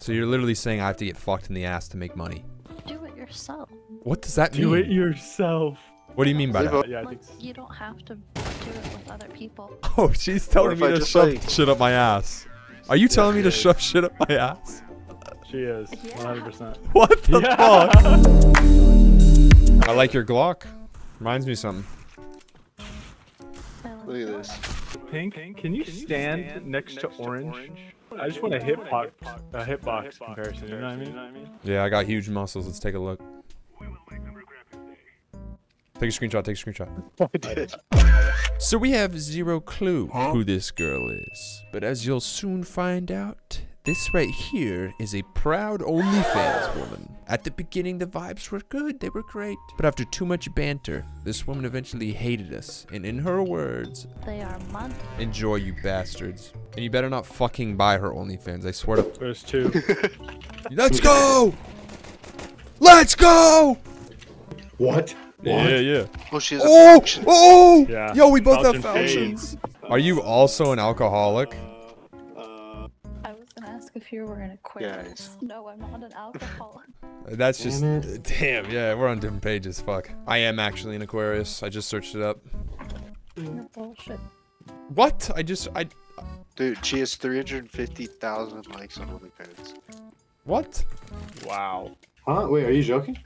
So you're literally saying I have to get fucked in the ass to make money. Do it yourself. What does that mean? Do it yourself. What do you mean by that? Yeah, I Like, think. you don't have to do it with other people. Oh, she's telling me I to shove like- shit up my ass. Are you telling me to yeah. shove shit up my ass? She is. Yeah. 100%. What the Yeah. fuck? I like your Glock. Reminds me of something. Look at this. Pink, can you stand next to orange? I just want a hitbox, a hitbox comparison. You know what I mean? Yeah, I got huge muscles. Let's take a look. Take a screenshot. Take a screenshot. So we have zero clue who this girl is, but as you'll soon find out, this right here is a proud OnlyFans woman. At the beginning, the vibes were good, they were great, but after too much banter, this woman eventually hated us, and in her words, They are mud. enjoy you bastards. And you better not fucking buy her OnlyFans, I swear to- There's two. Let's go! Let's go! What? Yeah, yeah. Oh, she has a Oh! Oh! Yeah. Yo, we both Falcon have fades. falchions. Are you also an alcoholic? I was gonna ask if you were an Aquarius. No, I'm not an alcoholic. That's just Damn damn. Yeah, we're on different pages. Fuck. I am actually an Aquarius. I just searched it up. You're bullshit. What? I just I. Dude, she has 350,000 likes on OnlyFans. What? Wow. Huh? Wait, are you joking?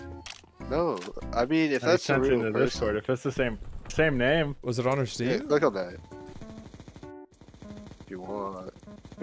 No, I mean, if I that's a real in the person, Discord. If it's the same same name, Was it on her yeah, Steam? look on that. If you want, if you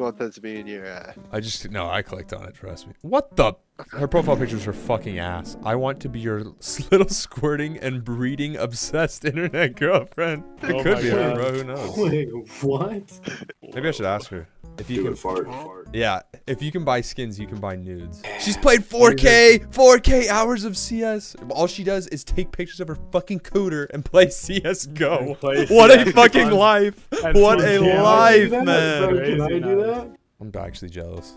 want that to be in your, uh, I just no. I clicked on it. Trust me. What the? Her profile picture is her fucking ass. I want to be your little squirting and breeding obsessed internet girlfriend. It Oh could my be her, God. bro. Who knows? Wait, what? Maybe I should ask her. If you You can can fart. fart. Yeah, if you can buy skins, you can buy nudes. She's played 4K, 4K hours of CS. All she does is take pictures of her fucking cooter and play CS:GO. And play What a fucking on- life! and What a camera. life, Can I do that? man! Can I do that? I'm actually jealous.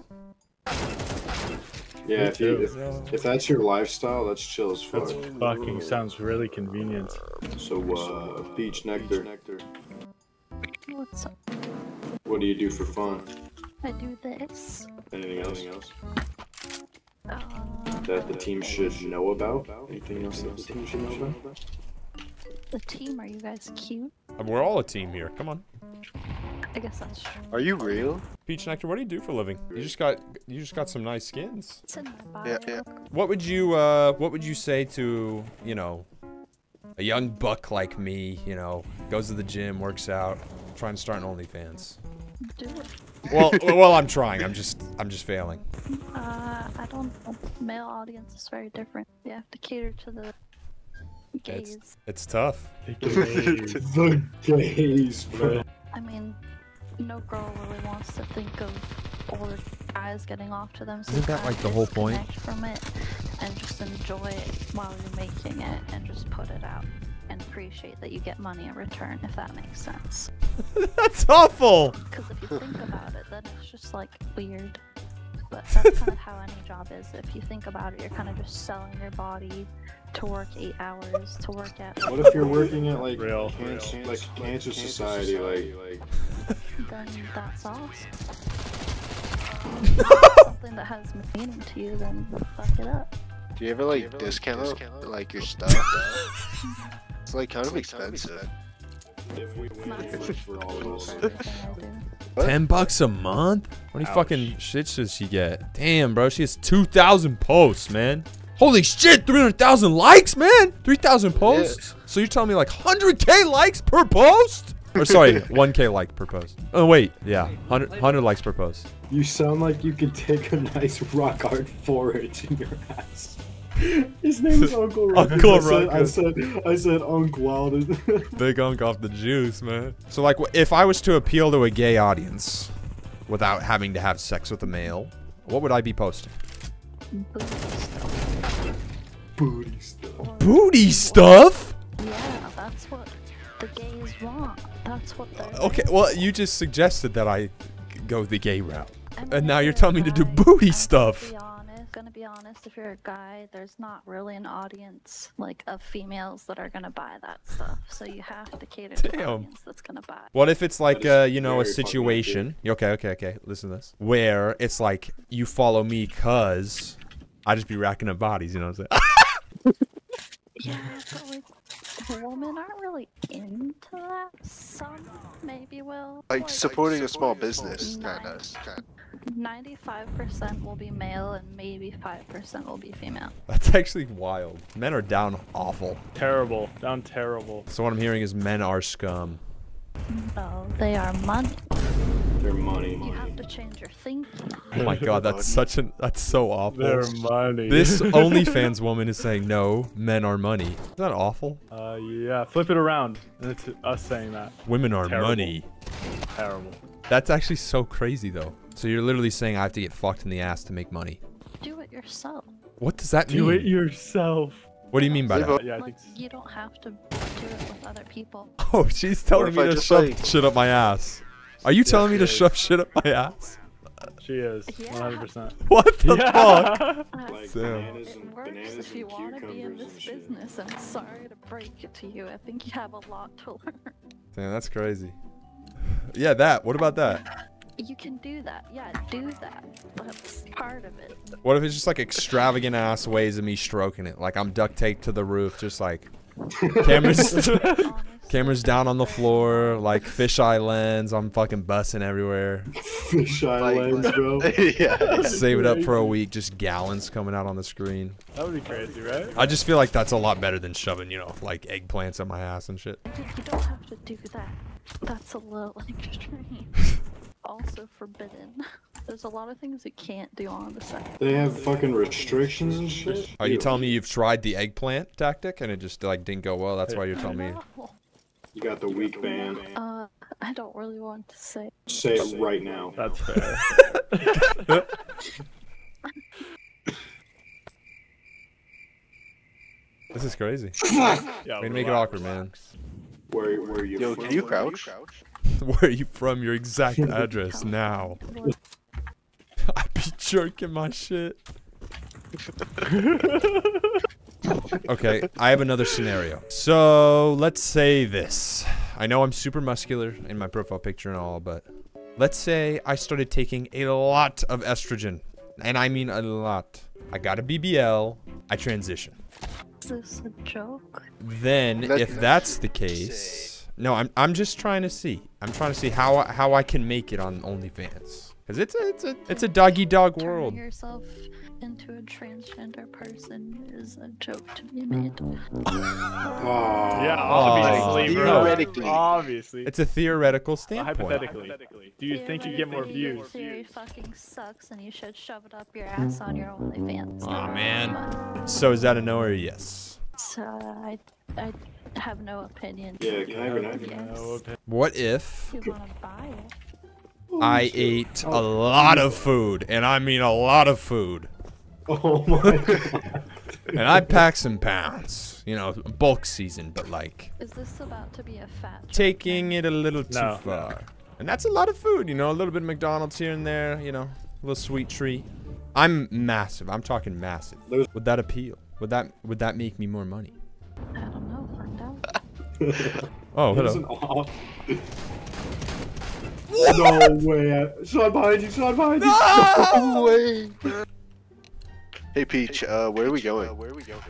Yeah, if, you, if, if that's your lifestyle, that's chill as fuck. that's fucking sounds really convenient. So, uh, Peach Nectar. What's up? What do you do for fun? I do this. Anything else? Anything else Uh, that the team should know about? Anything else that the team should know about? the team, are you guys cute? Um, We're all a team here. Come on, I guess that's true. are you real? Peach Nectar. What do you do for a living? You just got you just got some nice skins. It's in my bio. Yeah, yeah. What would you uh What would you say to you know a young buck like me? You know, goes to the gym, works out, trying to start an OnlyFans. Do it. Well, well, I'm trying. I'm just I'm just failing. Uh, I don't know. Male audience is very different. You have to cater to the gays. It's tough. The gays, bro. I mean, no girl really wants to think of older guys getting off to them. So Isn't that, like, the whole point? from it and just enjoy it while you're making it and just put it out and appreciate that you get money in return, if that makes sense. That's awful. Because if you think about it, then it's just like weird. But that's kind of how any job is. If you think about it, you're kind of just selling your body to work eight hours, to work at. What if you're working at like Real, cancer, real. like cancer society, like like then that's awesome. Something that has meaning to you, then fuck it up. Do you ever like discount discount, like your stuff? It's like kind of expensive. if we win for for all of us. everything I do. What? Ten bucks a month? How many Ouch. fucking shits does she get? Damn, bro, she has two thousand posts, man. Holy shit, three hundred thousand likes, man. Three thousand posts. So you're telling me like hundred k likes per post? Or sorry, one k like per post. Oh wait, yeah, 100, 100 likes per post. You sound like you could take a nice rock hard forage in your ass. His name is Uncle Ruckus. Uncle I said, I said, I said Uncle Wild. Big unk off the juice, man. So like, if I was to appeal to a gay audience without having to have sex with a male, what would I be posting? Booty stuff. Booty stuff. Booty stuff. Yeah, that's what the gays want. That's what they're. Uh, okay, well, you just suggested that I go the gay route. And now you're telling me to do booty I'm stuff. Be honest. gonna be honest, if you're a guy, there's not really an audience like of females that are gonna buy that stuff. So you have to cater to Damn. the audience that's gonna buy. What if it's like, is uh, you know, a situation? Okay, okay, okay. Listen to this. Where it's like you follow me cause I just be racking up bodies. You know what I'm saying? Yeah, but like women aren't really into that. Some maybe will. Like supporting a small business, kind of. Ninety-five percent will be male, and maybe five percent will be female. That's actually wild. Men are down awful. Terrible. Down terrible. So what I'm hearing is men are scum. No, they are money. Their money. You have to change your thinking. Oh my god, that's such an that's so awful. Their money. This OnlyFans woman is saying no, men are money. Isn't that awful? Uh, yeah. Flip it around. And it's us saying that. Women are Terrible. money. Terrible. That's actually so crazy though. So you're literally saying I have to get fucked in the ass to make money. Do it yourself. What does that Do mean? Do it yourself. What do you mean by Leave that? Yeah, Like, think. you don't have to do it with other people. Oh, she's telling me I to shove like- shit up my ass. Are you telling me to yes. shove shit up my ass? She is. Yeah. 100%. What the fuck? Uh, like Damn. bananas It works bananas if you want to be in this and shit. business. I'm sorry to break it to you. I think you have a lot to learn. Damn, that's crazy. Yeah, that. What about that? You can do that. Yeah, do that. That's part of it. What if it's just like extravagant ass ways of me stroking it? Like I'm duct taped to the roof, just like cameras cameras down on the floor, like fisheye lens, I'm fucking bussing everywhere. Fisheye Like- lens, bro. yeah. Save it up for a week, just gallons coming out on the screen. That would be crazy, right? I just feel like that's a lot better than shoving, you know, like eggplants up my ass and shit. You don't have to do that. That's a little extreme. Also forbidden. There's a lot of things you can't do on the site. They have fucking restrictions and shit. Are you telling me you've tried the eggplant tactic and it just like didn't go well? That's why you're telling me. You got the weak band. Uh, I don't really want to say. Say it right now. That's fair. This is crazy. Yeah, Way to make it awkward, man. Where where you Yo, from? can you crouch? Where are you from? Your exact address now. I be jerking my shit. okay, I have another scenario. So let's say this. I know I'm super muscular in my profile picture and all, but let's say I started taking a lot of estrogen. And I mean a lot. I got a BBL, I transition. Is this a joke? Then, That- if that's the case, no, I'm I'm just trying to see. I'm trying to see how I- how I can make it on OnlyFans, cause it's a it's a it's a doggy dog world. Turning yourself into a transgender person is a joke to be made. Aw. Yeah, Aw. obviously, bro. Theoretically. Obviously. It's a theoretical Uh, standpoint. hypothetically. Do you think you get more views? Your theory fucking sucks, and you should shove it up your ass on your OnlyFans. Aw, man. So is that a no or a yes? Uh, I, I have no opinion. Yeah, can I have an idea? Opinion. What if If you want to buy it. I ate a lot of food, and I mean a lot of food, Oh my god. and I packed some pounds? You know, bulk season, but like Is this about to be a fat taking it a little too No. far. And that's a lot of food, you know, a little bit of McDonald's here and there, you know, a little sweet treat. I'm massive. I'm talking massive. Those- Would that appeal? Would that would that make me more money? I don't know. Find out. Oh, That's hello. No way. Sean behind you, Sean behind you. No way. Hey Peach, uh, where are we going? Where are we going?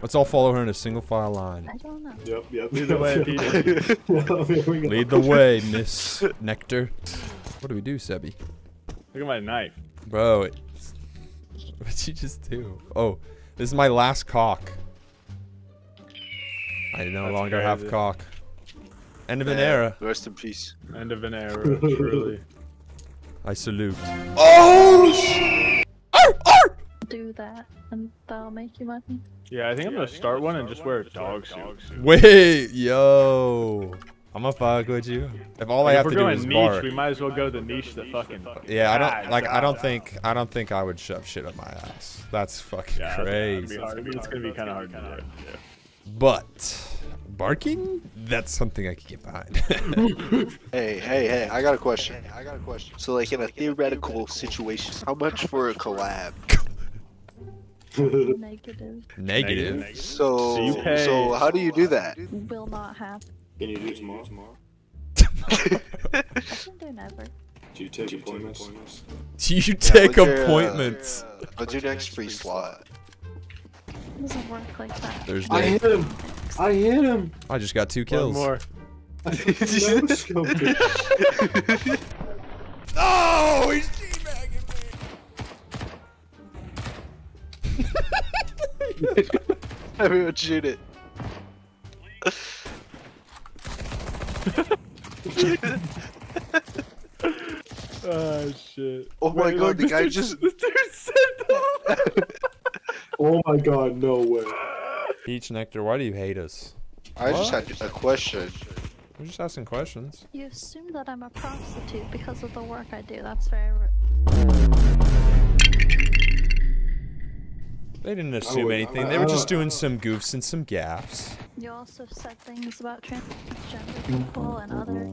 Let's all follow her in a single file line. I don't know. Yep, yep. Lead the way, yep, Peach. yep, here we go. Lead the way, Miss Nectar. What do we do, Sebi? Look at my knife. Bro, it, what'd you just do? Oh, this is my last cock. I no That's longer have cock. End of an era. Rest in peace. End of an era, truly. I salute. Oh shit! Arr, arr! Do that, and that'll make you money. Yeah, I think I'm gonna start one and just wear a dog suit. Wait, yo. I'm gonna fuck with you. If all I Like, have if to we're do going is niche, bark. we might as well go the niche that fucking. Yeah, I don't like. I don't think. I don't think I would shove shit up my ass. That's fucking Yeah, that'd crazy. be hard. It's gonna be kind of hard to do. Yeah. But barking, that's something I could get behind. Hey, hey, hey! I got a question. I got a question. So, like in a theoretical situation, how much for a collab? Negative. Negative. So So, you so, how do you do that? Will not happen. Can you do it tomorrow? Tomorrow? I can do never. Do you take appointments? Do you Yeah, take what's your, uh, appointments? What's your next free slot? It doesn't work like that. I Thursday. hit him. I hit him. I just got two kills. One kills. more. I fucking no-scoped it. Oh, he's teabagging Everyone shoot it. Oh shit. Oh my Wait, god, look, the this guy dude- just. This dude said that. Oh my god, no way. Peach Nectar, why do you hate us? I just What? had a question. We're just asking questions. You assume that I'm a prostitute because of the work I do. That's very. Ru- They didn't assume would- anything. I- They were just doing some goofs and some gaffs. You also said things about transgender people and other.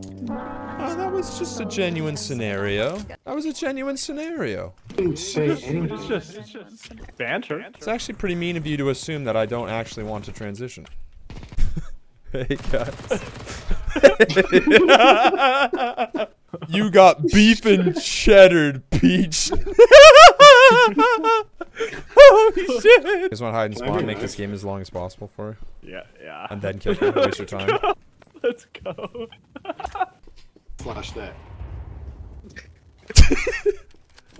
Oh, that was just a genuine scenario. That was a genuine scenario. I didn't say anything. It's just, it's just banter. It's actually pretty mean of you to assume that I don't actually want to transition. hey guys. you got beef and cheddar, Peach. Holy shit! You guys want to hide and spawn, be make this game as long as possible for you, Yeah, yeah. and then kill me, waste your time. Let's go. Flash that.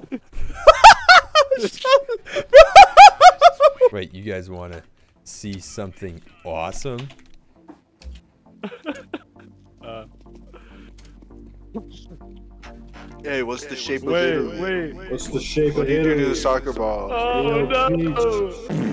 Wait, you guys want to see something awesome? Uh, Hey, what's the shape of wait, Italy? wait. What's the shape What of do you do to Italy? the soccer ball? Oh no! Peach.